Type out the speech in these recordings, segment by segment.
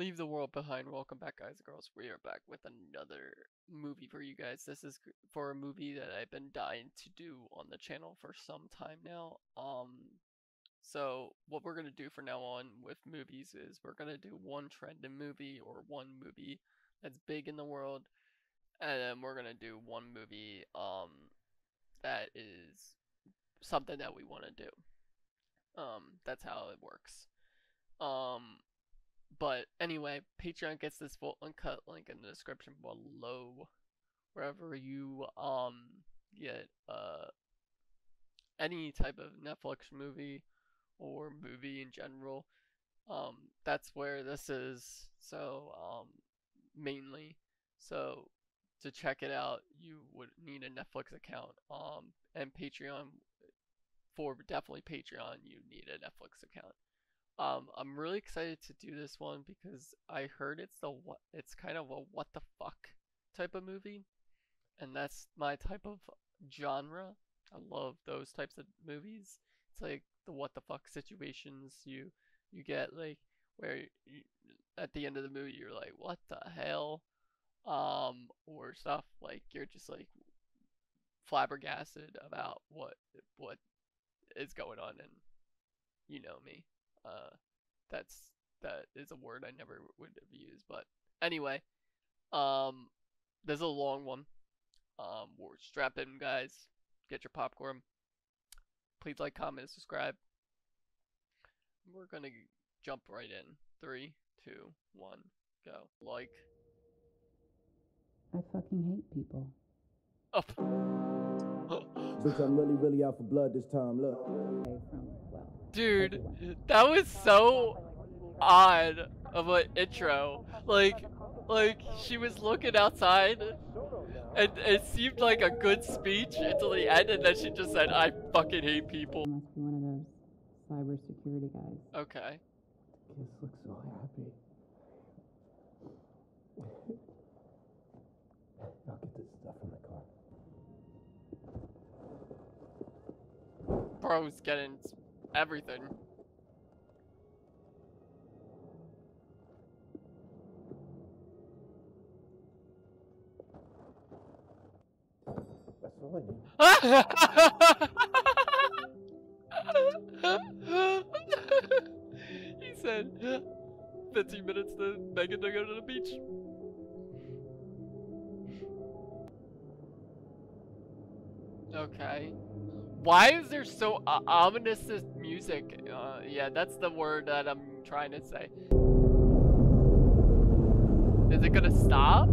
Leave the world behind. Welcome back, guys and girls. We are back with another movie for you guys. This is for a movie that I've been dying to do on the channel for some time now. Um, so what we're gonna do from now on with movies is we're gonna do one trending movie or one movie that's big in the world, and then we're gonna do one movie um that is something that we want to do. Um, that's how it works. Um, but anyway, Patreon gets this full uncut link in the description below, wherever you um get uh any type of Netflix movie or movie in general. Um, that's where this is. So um, mainly, so to check it out, you would need a Netflix account. Um, and Patreon for definitely Patreon, you need a Netflix account. Um, I'm really excited to do this one because I heard it's the what it's kind of a what the fuck type of movie, and that's my type of genre. I love those types of movies. It's like the what the fuck situations you you get like where you, at the end of the movie you're like what the hell, um, or stuff like you're just like flabbergasted about what what is going on and you know me uh that's that is a word i never would have used but anyway um there's a long one. Um we're strap in guys. Get your popcorn. Please like comment and subscribe. We're gonna jump right in. Three two one go. Like. I fucking hate people. up Bitch, I'm really, really out for blood this time. Look. From, well, Dude, that was so odd of an intro. Like, like she was looking outside, and it seemed like a good speech until the end, and then she just said, "I fucking hate people." you must be one of those cybersecurity guys. Okay. Kids look so happy. I'll get this stuff in the car. Bro's getting s- everything. That's all I need. he said 15 minutes to Megan to go to the beach. Okay. Why is there so uh, ominous music? Uh, yeah, that's the word that I'm trying to say. Is it gonna stop?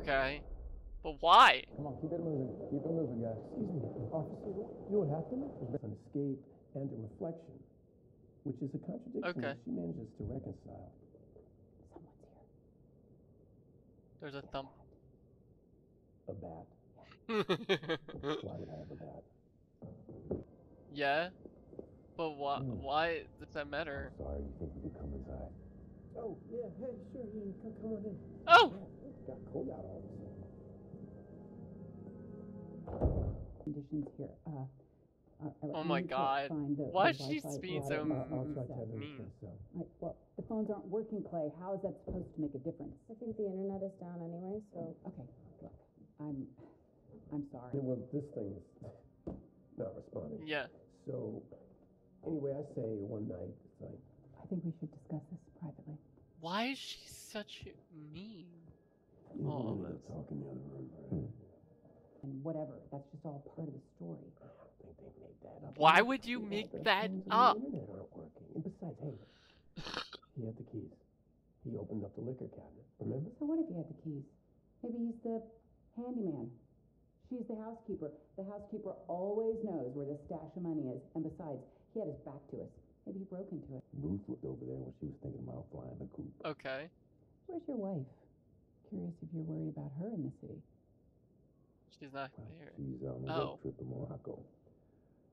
Okay. But why? Come on, keep it moving. Keep it moving, guys. Excuse me, officer. You know what happened? There's an escape and a reflection, which is a contradiction Okay. that she manages to reconcile. Someone's here. There's a thump. A bat. Why would I have a bat? yeah? But why, Hmm. why does that matter? Sorry, you think you could come inside? Oh, yeah, hey, sure, yeah, come, come on in. Oh! Yeah, it got cold out all of a sudden. Conditions here. Uh, Oh my God. Why is she being so I'll, I'll try Set. to have mean. Right, well, the phones aren't working, Clay. How is that supposed to make a difference? I think the internet is down anyway, so Okay, look, I'm, I'm sorry. Yeah, well, this thing is not responding. Yeah. So, anyway, I say one night, it's like, I think we should discuss this privately. Why is she such mean? you Oh, really that's- talk in the other room, right? And whatever, that's just all part of the story. I don't think they made that up. Why would you make that up? The internet aren't working. And besides, hey, he had the keys. He opened up the liquor cabinet. Remember? So what if he had the keys? Maybe he's the handyman. She's the housekeeper. The housekeeper always knows where the stash of money is. And besides, he had his back to us. Maybe he broke into it. Ruth was over there when she was thinking about flying the coop. Okay. Where's your wife? Curious if you're worried about her in the city. She's not Well, here. she's on a Oh. work trip to Morocco.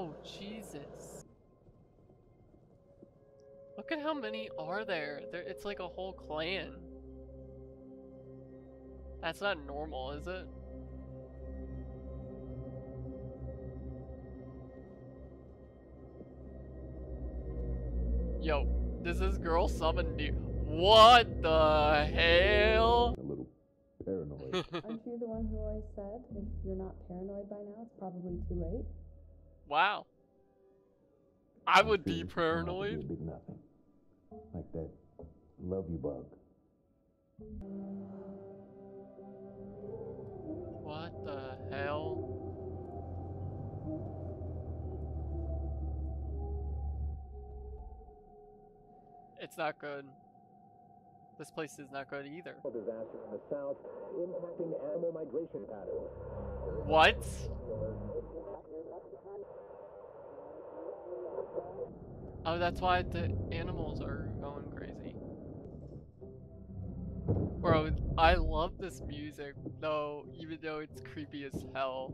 Oh, Jesus. Look at how many are there. there. It's like a whole clan. That's not normal, is it? Yo, does this girl summon you? What the hell? A little paranoid. Aren't you the one who always said if you're not paranoid by now, it's probably too late? Wow. I would be paranoid. big nothing. Like that love you bug. What the hell? It's not good. This place is not good either. disaster in the south impacting animal migration patterns. What? Oh, that's why the animals are going crazy. Bro, I love this music, though, even though it's creepy as hell.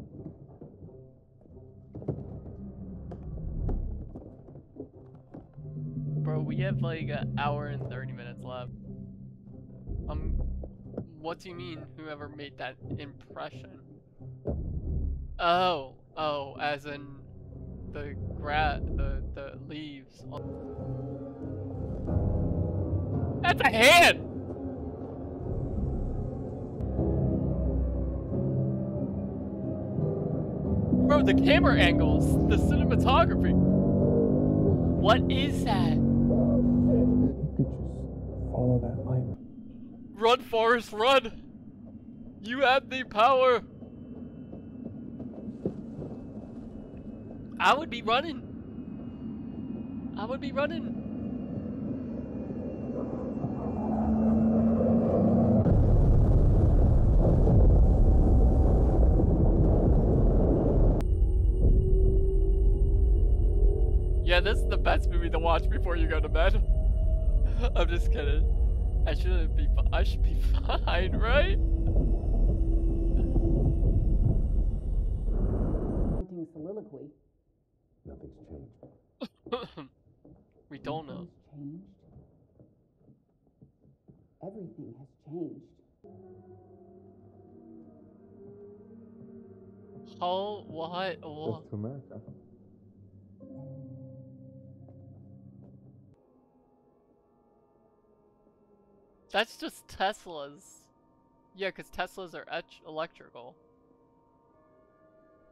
Bro, we have like an hour and 30 minutes left. Um, what do you mean, whoever made that impression? Oh, oh, as in the gra the the leaves. That's a hand. Bro, the camera angles, the cinematography. What is that? You could just follow that light. Run, Forrest, run! You have the power! I would be running. I would be running. Yeah, this is the best movie to watch before you go to bed. I'm just kidding. I shouldn't be. I should be fine, right? Haunting soliloquy. Nothing's changed. we don't know. Changed. Everything has changed. How? What? What? That's to America. That's just Teslas. Yeah, because Teslas are etch- electrical.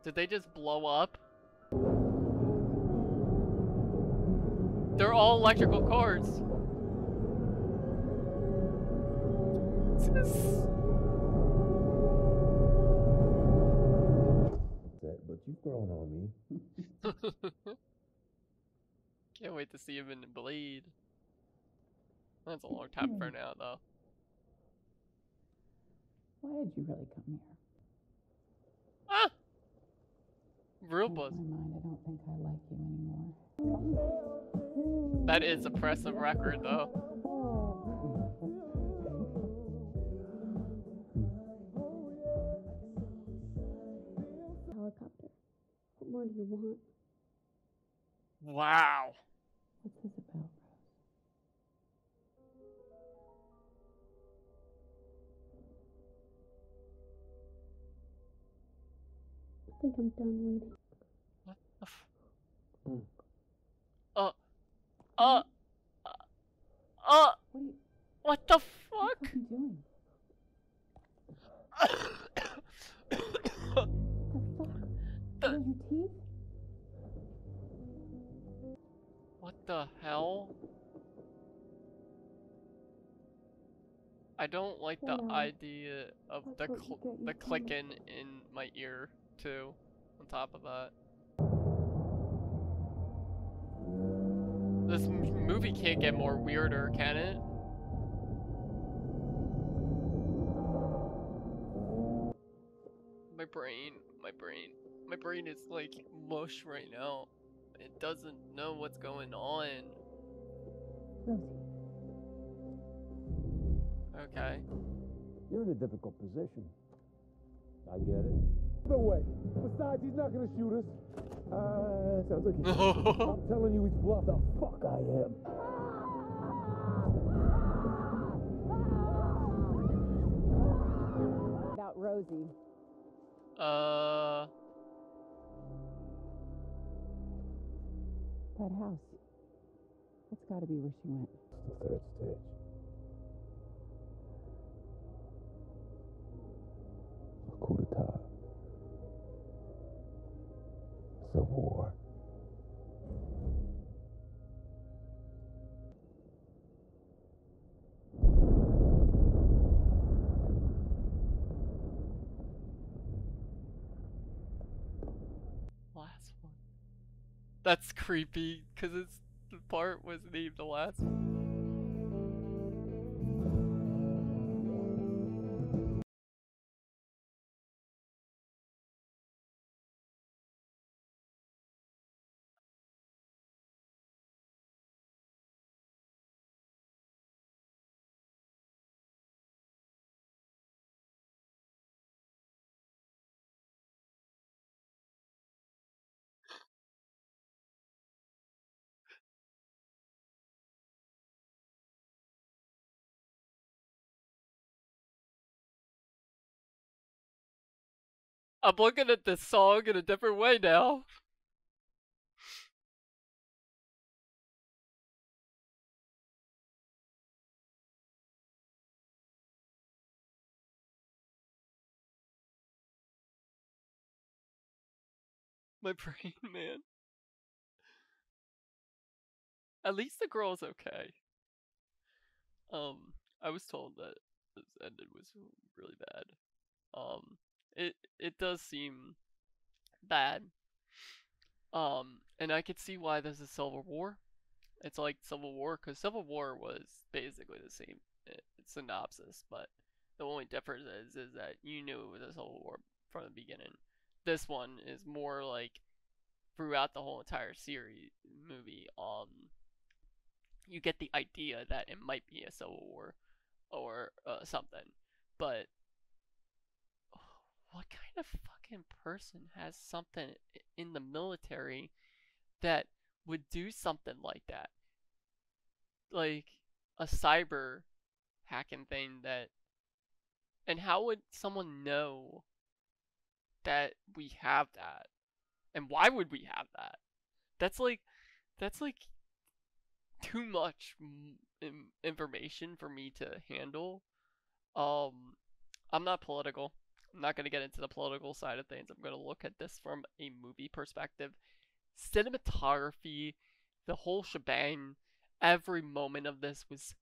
Did they just blow up? They're all electrical cars. But you've grown on me. Can't wait to see him in the bleed. That's a long time for now, though. Why did you really come here? Ah! Real buzz. my mind. I don't think I like you anymore. That is a impressive record, though. Helicopter. What more do you want? Wow. What's this about, think I'm done waiting. What the f- Mm. Uh. Uh. Uh. What are you, What the what fuck? are you doing? The fuck? The- your teeth? What the hell? I don't like the idea of the That's what cl- the clicking in my ear too. On top of that, this m- movie can't get more weirder, can it? My brain, my brain, my brain is like mush right now. It doesn't know what's going on. Okay. You're in a difficult position. I get it. No way. Besides, he's not gonna shoot us. Uh, sounds like he's... I'm telling you, he's bluff. The fuck I am. About Rosie. Uh. That house. That's got to be where she went. It's the third stage. That's creepy because it's the part was named the last I'm looking at this song in a different way now. My brain, man. At least the girl's okay. Um, I was told that this ended was really bad. Um, it it does seem bad. Um, and I could see why this is Civil War. It's like Civil War because Civil War was basically the same uh, synopsis, but the only difference is is that you knew it was a Civil War from the beginning. This one is more like throughout the whole entire series movie. Um, you get the idea that it might be a Civil War or uh, something, but what kind of fucking person has something in the military that would do something like that? Like a cyber hacking thing that and how would someone know that we have that? And why would we have that? That's like that's like too much information for me to handle. Um I'm not political. I'm not going to get into the political side of things. I'm going to look at this from a movie perspective. Cinematography, the whole shebang, every moment of this was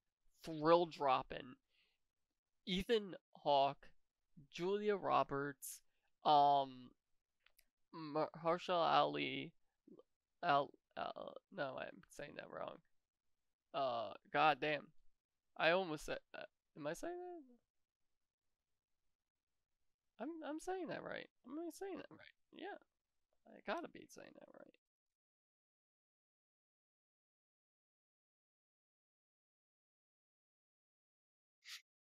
thrill dropping. Ethan Hawke, Julia Roberts, um, Mahershala Ali, Al, Al, no, I'm saying that wrong. Uh, goddamn, I almost said. Uh, am I saying that? I'm I'm saying that right. I'm saying that right. Yeah. I gotta be saying that right.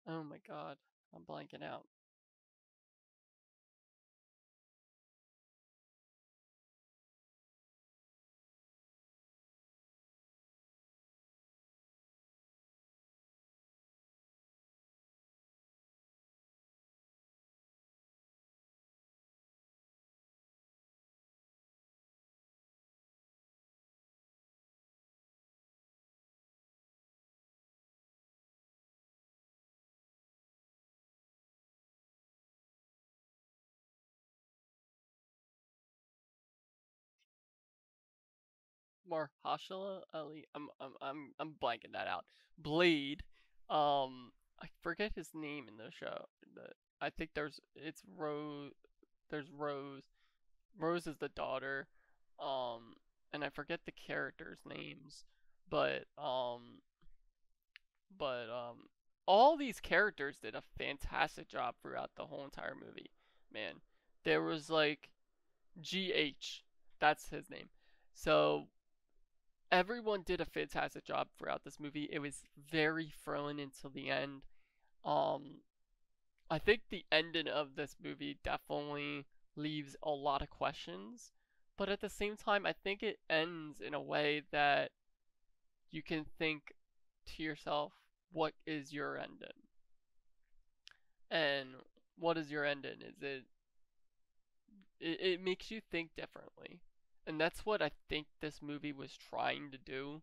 Oh my god. I'm blanking out. Mahershala Ali. I'm I'm I'm I'm blanking that out. Blade. Um, I forget his name in the show. The, I think there's it's Rose. There's Rose. Rose is the daughter. Um, and I forget the characters' names, but um, but um, all these characters did a fantastic job throughout the whole entire movie. Man, there was like GH. That's his name. So everyone did a fantastic job throughout this movie. It was very thrilling until the end. Um, I think the ending of this movie definitely leaves a lot of questions, but at the same time, I think it ends in a way that you can think to yourself, what is your ending? And what is your ending? Is it it, it makes you think differently. And that's what I think this movie was trying to do.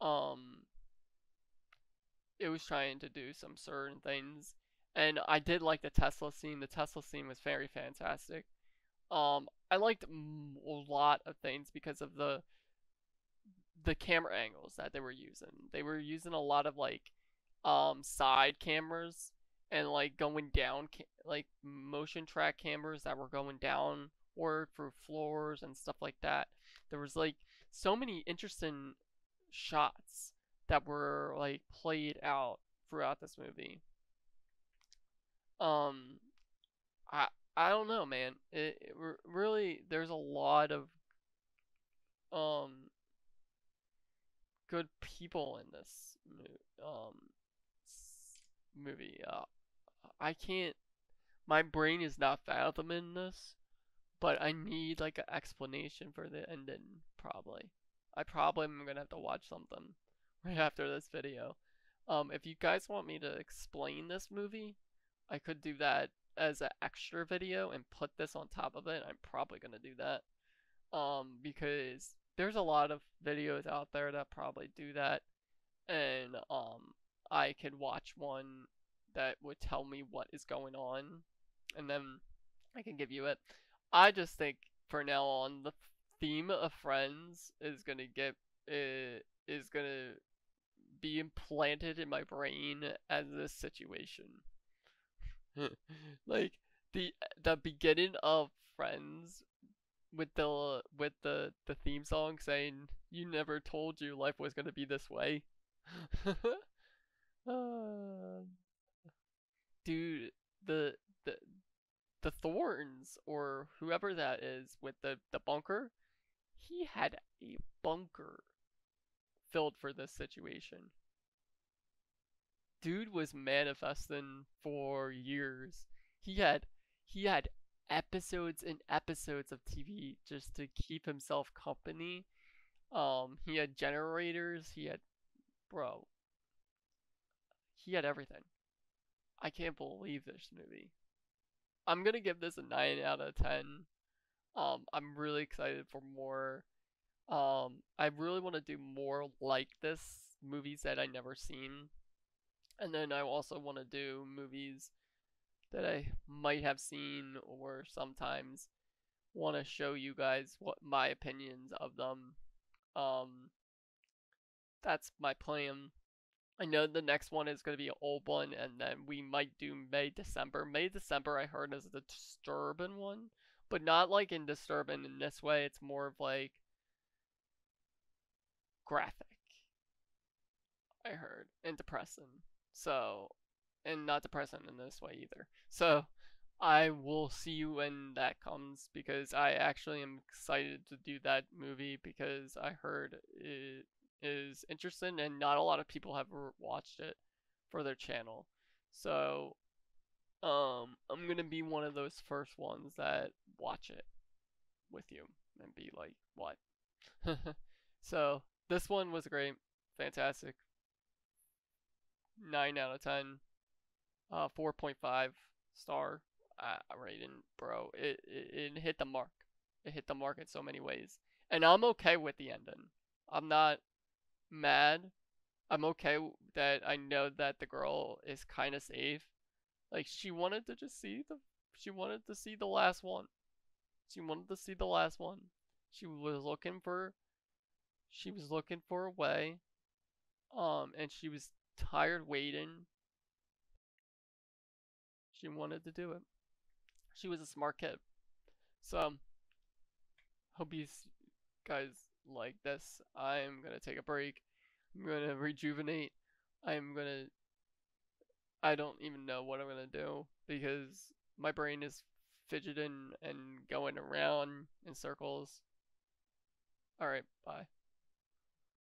Um it was trying to do some certain things. And I did like the Tesla scene. The Tesla scene was very fantastic. Um I liked a lot of things because of the the camera angles that they were using. They were using a lot of like um side cameras and like going down like motion track cameras that were going down or through floors and stuff like that. There was like so many interesting shots that were like played out throughout this movie. Um I I don't know, man. It, it really there's a lot of um good people in this um movie. Uh, I can't. My brain is not fathoming this, but I need like an explanation for the ending. Probably. I probably am gonna have to watch something right after this video. Um, if you guys want me to explain this movie, I could do that as an extra video and put this on top of it. I'm probably gonna do that. Um, because there's a lot of videos out there that probably do that, and um, I could watch one that would tell me what is going on, and then I can give you it. I just think for now on, the theme of Friends is gonna get uh, is gonna be implanted in my brain as this situation. like the the beginning of Friends with the with the the theme song saying "You never told you life was gonna be this way." uh, dude, the the Thornes or whoever that is with the the bunker, he had a bunker filled for this situation. Dude was manifesting for years. He had he had episodes and episodes of TV just to keep himself company. Um, he had generators. He had, bro. He had everything. I can't believe this movie. I'm gonna give this a 9 out of 10. Um, I'm really excited for more. Um, I really want to do more like this, movies that I never seen. And then I also want to do movies that I might have seen or sometimes want to show you guys what my opinions of them. Um, that's my plan. I know the next one is going to be an old one, and then we might do May, December. May, December, I heard is the Disturbing one, but not like in Disturbing in this way. It's more of like graphic. I heard and depressing. So, and not depressing in this way either. So, I will see you when that comes because I actually am excited to do that movie because I heard it is interesting and not a lot of people have watched it for their channel. So um I'm to be one of those first ones that watch it with you and be like, "What?" so, this one was great. Fantastic. 9 out of 10. Uh 4.5 star uh, rating, bro. It, it it hit the mark. It hit the mark in so many ways. And I'm okay with the ending. I'm not mad. I'm okay that I know that the girl is kind of safe. Like she wanted to just see the she wanted to see the last one. She wanted to see the last one. She was looking for she was looking for a way. Um and she was tired waiting. She wanted to do it. She was a smart kid. So hope you guys like this. I'm gonna take a break. I'm gonna rejuvenate. I'm gonna. I don't even know what I'm gonna do because my brain is fidgeting and going around in circles. Alright, bye.